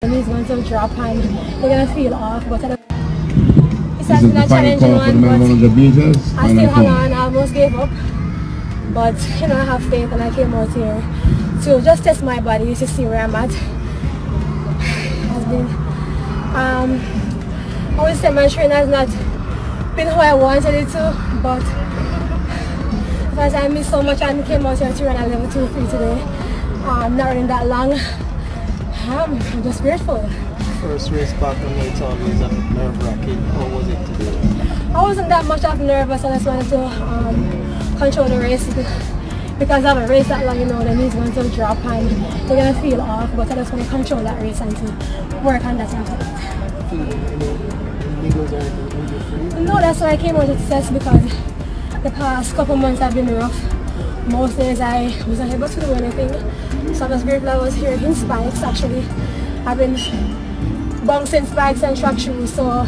And he's going to drop and they're going to feel off. But I it's has been a challenging call for the one, but 900 meters. I still hung on. I almost gave up. But, you know, I have faith and I came out here to just test my body to see where I'm at. has been, um, I would say my training has not been who I wanted it to, but because I missed so much and came out here to run a level 2 free today, um, not running that long, um, I'm just grateful. First race back on the town a bit nerve wracking. How was it today? I wasn't that much of nervous. I just wanted to um, control the race because I haven't raced that long, you know, the knees going to drop and they're going to feel off, but I just want to control that race and to work on that and Feeling any niggles or anything injury free? No, that's why I came out to test because the past couple months have been rough. Most days I wasn't able to do anything. So I'm just grateful I was here in spikes actually. I've been bouncing spikes and track shoes so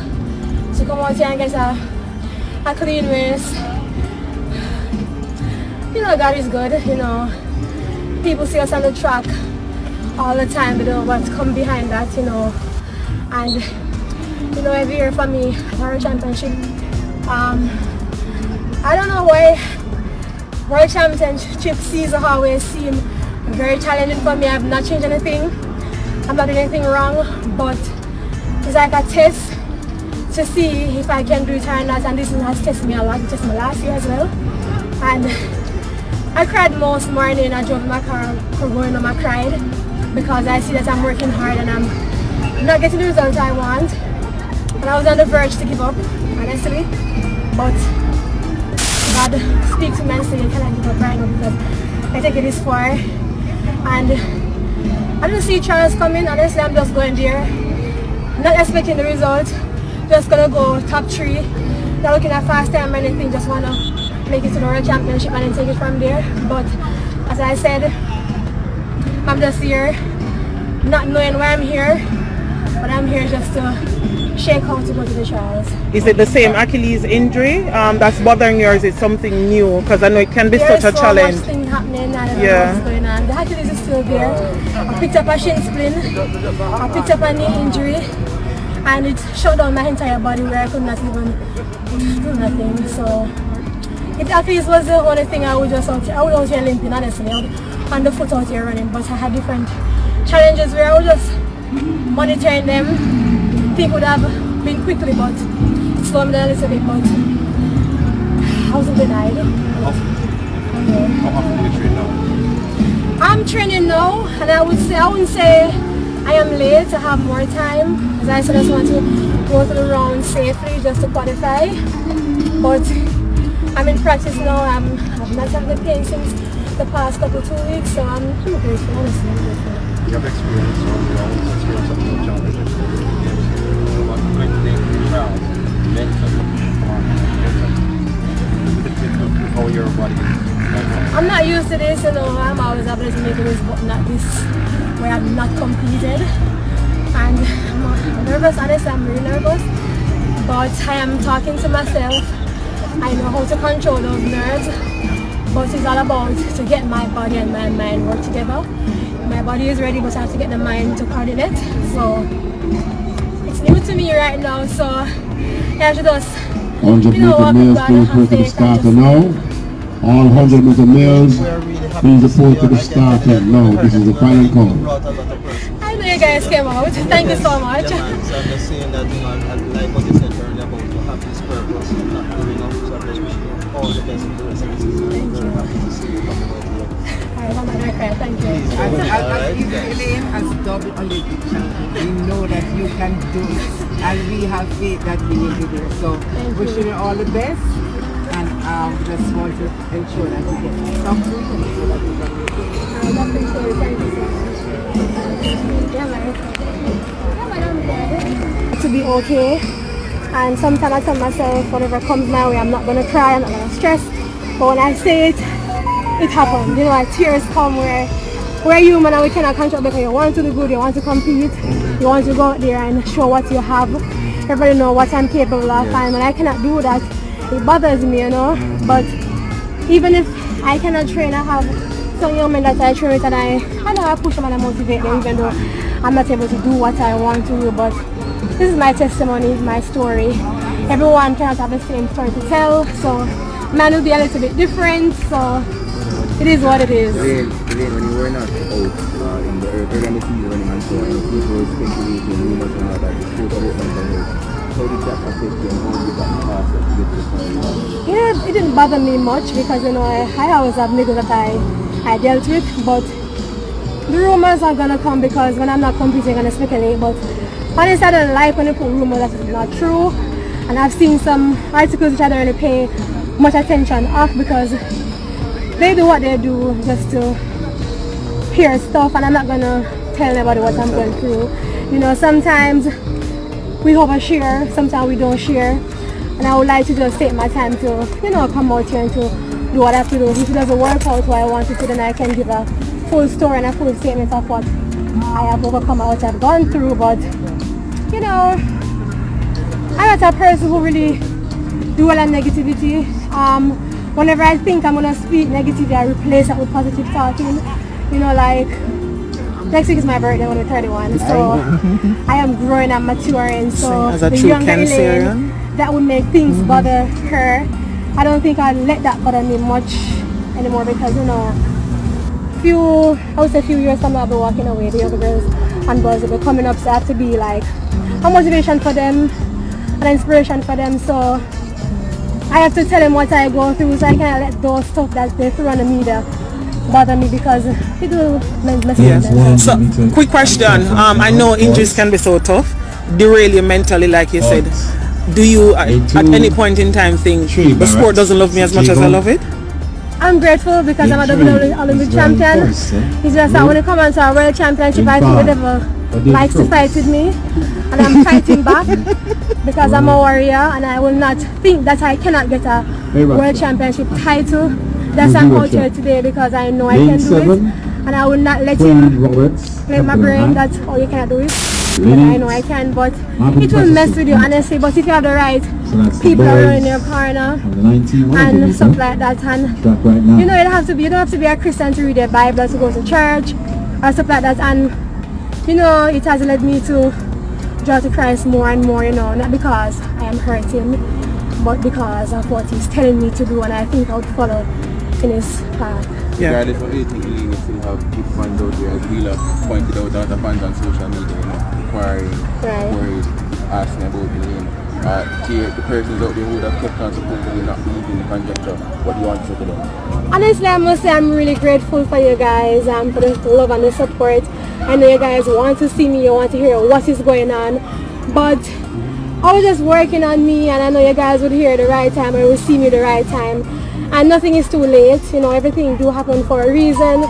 to come out here and get a, a clean race. You know God is good, you know. People see us on the track all the time, but don't know what's come behind that, you know. And you know, every year for me, World Championship, um, I don't know why World Championship season always seem very challenging for me. I've not changed anything. I'm not doing anything wrong, but it's like a test to see if I can do it or not. And this has tested me a lot. It tested me last year as well. And I cried most morning. I drove my car going home. I cried because I see that I'm working hard and I'm not getting the results I want. And I was on the verge to give up, honestly. But God to men so you cannot give up right now because I take it this far. And I don't see trials coming. Honestly, I'm just going there. Not expecting the result. Just gonna go top three. Not looking at fast time or anything. Just wanna make it to the World Championship and then take it from there. But as I said, I'm just here, not knowing why I'm here. But I'm here just to shake out to go to the trials. Is it the same Achilles injury um, that's bothering you or is it something new? Because I know it can be There's such a so challenge. much thing happening. I don't know Yeah. what's going on. The Achilles is still there. I picked up a shin splint. I picked up a knee injury. And it shut down my entire body where I could not even do nothing. So if Achilles was the only thing I would just out here, I would out here limping honestly. I would on the foot out here running. But I had different challenges where I would just monitoring them. Think would have been quickly but it slowed me down a little bit but I wasn't denied. I'm training now, and I would say I wouldn't say I am late. I have more time. As I said, I just want to go through the round safely just to qualify. But I'm in practice now. I'm I've not had the pain since the past couple two weeks, so I'm, I'm grateful. Honestly, I'm grateful. Have experience experience how your body. I'm not used to this, you know. I'm always able to make this, but not this where I've not competed. And I'm nervous, honestly, I'm really nervous. But I am talking to myself. I know how to control those nerves. But it's all about to get my body and my mind work together. My body is ready, but I have to get the mind to coordinate. So it's new to me right now, so I have to just 100 You know meter males please I report to the think starter now. All 100 meter males We're really happy please report to the and starter now. This is the final call. brought a lot of persons. I know you guys came out. Thank you so much. double Olympic champion, we know that you can do it. And we have faith that you will be there. So Thank wishing you. you all the best. And um, just want to ensure that you get some food so that you can make it. I appreciate you so much. Yeah, man. Yeah, man, To be okay. And sometimes I tell myself, whatever comes my way, I'm not going to cry, I'm not going to stress. But when I say it, it happens. You know, like tears come where we're human and we cannot control because you want to do good, you want to compete, you want to go out there and show what you have. Everybody know what I'm capable of and when I cannot do that, it bothers me, you know. But even if I cannot train, I have some young men that I train with and I, I know I push them and I motivate them even though I'm not able to do what I want to do. But this is my testimony, my story. Everyone cannot have the same story to tell, so mine will be a little bit different. So it is what it is. When you were not out uh, in the early in the season running and so on, and people were speculating rumors and all that, the truth of it. How did that affect you? And how did that pass to get to the Yeah, it didn't bother me much because you know I, I always have niggles that I, I dealt with, but the rumors are gonna come because when I'm not competing, I'm gonna speculate. But honestly, I don't life, when they put rumors that's not true, and I've seen some articles which I don't really pay much attention of because they do what they do just to hear stuff, and I'm not gonna tell anybody what I'm going through. You know, sometimes we overshare, sometimes we don't share. And I would like to just take my time to, you know, come out here and to do what I have to do. If it doesn't work out what I want to, then I can give a full story and a full statement of what I have overcome and what I've gone through. But, you know, I'm not a person who really do well on negativity. Um, whenever I think I'm going to speak negativity, I replace that with positive talking. You know, like next week is my birthday when I'm gonna be 31 so I am growing and maturing so As a the true younger Elaine, that would make things mm-hmm. bother her. I don't think I'd let that bother me much anymore because you know few I would say few years from now I'll be walking away. The other girls and boys will be coming up so I have to be like a motivation for them an inspiration for them so I have to tell him what I go through so I can't let those stuff that they throw on the media bother me because it will mess mess Yeah. with them. So, quick question. Um, I know injuries can be so tough, derail you mentally, like you said. Do you, at, at any point in time, think Three the sport doesn't love me as much as I love it? I'm grateful because I'm a WWE Olympic champion. It's just that when it comes to a world championship, I think the devil likes to fight with me, and I'm fighting back because I'm a warrior, and I will not think that I cannot get a world championship title. That's I'm out here today because I know I can do it, and I will not let him play my brain. That's all you cannot do. it. But Ladies, I know I can, but Marvin it will mess with you honestly. But if you have the right So that's the people around your corner of the 19 and Olympics, stuff huh? like that, and right now. you know, you don't have to be you don't have to be a Christian to read the Bible to go to church or stuff like that. And you know, it has led me to draw to Christ more and more. You know, not because I am hurting, but because of what He's telling me to do, and I think I would follow in His path. Yeah. Regardless what you think, Elaine, you still have good fans out there, as Wheeler pointed out, other fans on social media, you know, inquiring, Right. asking about Elaine. Uh, to the persons out there who would have kept on supposedly not believing the conjecture, what do you want to say to them? Honestly, I must say I'm really grateful for you guys um, for the love and the support. I know you guys want to see me, you want to hear what is going on, but I was just working on me, and I know you guys would hear the right time or will see me the right time. And nothing is too late, you know, everything do happen for a reason.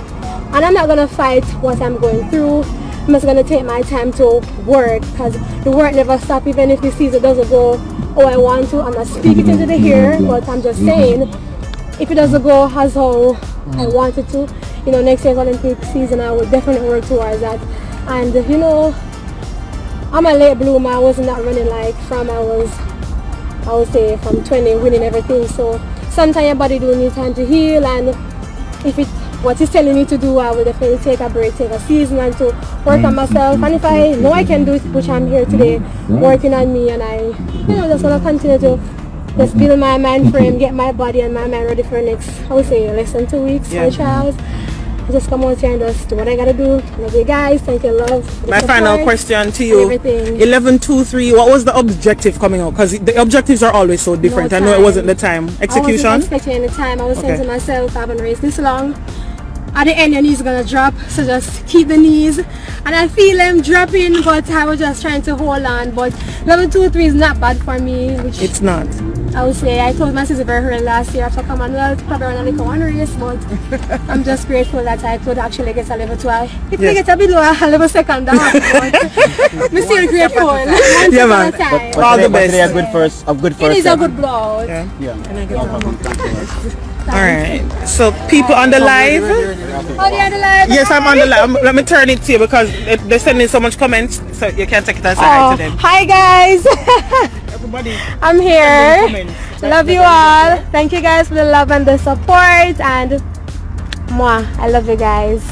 And I'm not gonna fight what I'm going through. I'm just gonna take my time to work because the work never stops even if the season doesn't go oh I want to. I'm not speaking into the here, but I'm just saying if it doesn't go as how I wanted to, you know, next year's Olympic season, I will definitely work towards that. And you know, I'm a late bloomer. I was not that running like from I was, I would say from 20, winning everything. So sometimes your body do need time to heal, and if it what he's telling me to do, I will definitely take a break, take a season, and to work on myself. And if I know I can do it, which I'm here today, working on me, and I, you know, just wanna continue to just build my mind frame, get my body and my mind ready for next, I would say, less than two weeks Yeah. for trials. Just come out here and just do what I gotta do. Love you guys. Thank you, love. My final question to you. Everything. 11, 2, 3, what was the objective coming out? Because the objectives are always so different. I know it wasn't the time. Execution? I wasn't expecting any time. I was saying to myself, I haven't raced this long. At the end, your knees gonna drop, so just keep the knees. And I feel them dropping, but I was just trying to hold on. But level two, or three is not bad for me, which It's not. I would say I told my sister very early last year after Commonwealth, probably around a little one race, but I'm just grateful that I could actually get a level two. I- If Yes. I get a below a level second down, but I'm still grateful. One Yeah, step man. at a time. All the today, but best. today a good first, a good It first is a good blowout. Yeah. Yeah. All right. So people on the live. Oh, the live. Yes, I'm on the live. Let me turn it to you because it- they're sending so much comments, so you can't take it as a hi Oh, to them. hi guys. Everybody. I'm here. Love you all. Thank you guys for the love and the support and moi, I love you guys.